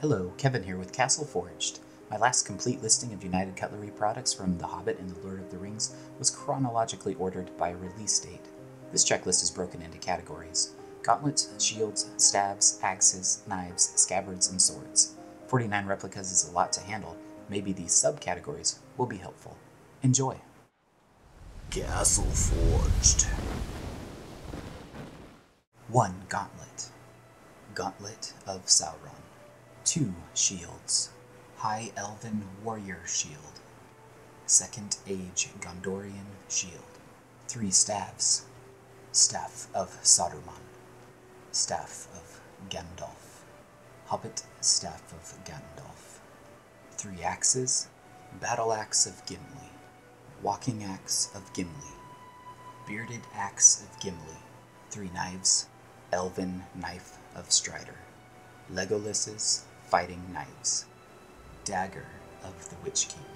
Hello, Kevin here with Castle Forged. My last complete listing of United Cutlery products from The Hobbit and The Lord of the Rings was chronologically ordered by release date. This checklist is broken into categories gauntlets, shields, staves, axes, knives, scabbards, and swords. 49 replicas is a lot to handle. Maybe these subcategories will be helpful. Enjoy! Castle Forged. 1. Gauntlet Gauntlet of Sauron. 2 shields. High Elven Warrior Shield, Second Age Gondorian Shield, 3 staves Staff of Saruman, Staff of Gandalf, Hobbit Staff of Gandalf, 3 axes. Battle Axe of Gimli, Walking Axe of Gimli, Bearded Axe of Gimli, 3 knives. Elven Knife of Strider, Legolas's Fighting Knives, Dagger of the Witch King,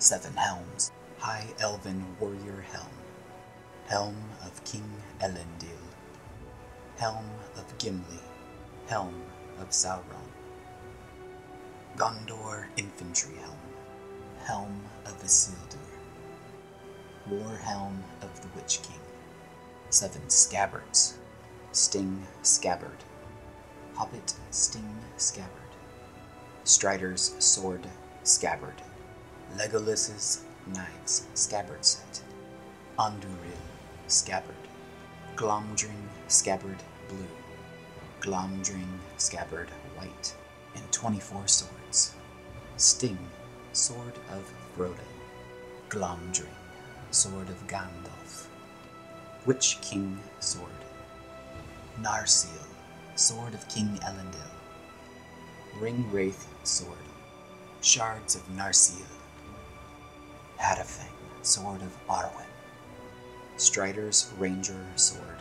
Seven Helms, High Elven Warrior Helm, Helm of King Elendil, Helm of Gimli, Helm of Sauron, Gondor Infantry Helm, Helm of Isildur, War Helm of the Witch King, Seven Scabbards, Sting Scabbard, Hobbit Sting Scabbard, Strider's Sword Scabbard, Legolas's Knives Scabbard Set, Anduril Scabbard, Glamdring Scabbard Blue, Glamdring Scabbard White, and 24 swords. Sting, Sword of Frodo, Glamdring, Sword of Gandalf, Witch King Sword, Narsil, Sword of King Elendil, Ring Wraith Sword, Shards of Narsil, Hadhafang, Sword of Arwen, Strider's Ranger Sword,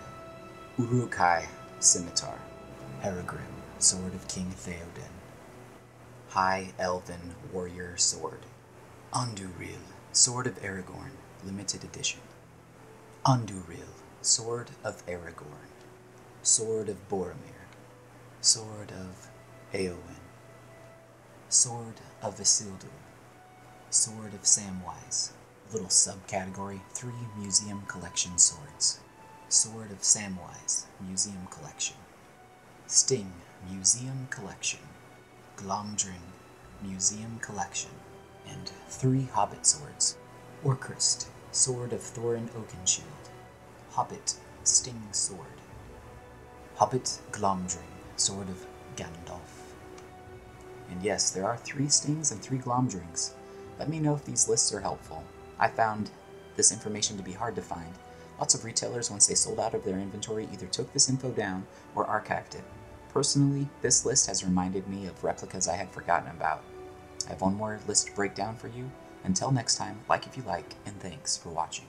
Uruk-hai Scimitar, Herugrim, Sword of King Theoden, High Elven Warrior Sword, Anduril, Sword of Aragorn, Limited Edition, Anduril, Sword of Aragorn, Sword of Boromir, Sword of Eowyn, Sword of Isildur, Sword of Samwise, little subcategory 3 Museum Collection Swords, Sword of Samwise, Museum Collection, Sting, Museum Collection, Glamdring, Museum Collection, and 3 Hobbit Swords, Orcrist, Sword of Thorin Oakenshield, Hobbit, Sting Sword, Hobbit Glamdring, Sword of Gandalf. And yes, there are three stings and three glamdrings. Let me know if these lists are helpful. I found this information to be hard to find. Lots of retailers, once they sold out of their inventory, either took this info down or archived it. Personally, this list has reminded me of replicas I had forgotten about. I have one more list breakdown for you. Until next time, like if you like, and thanks for watching.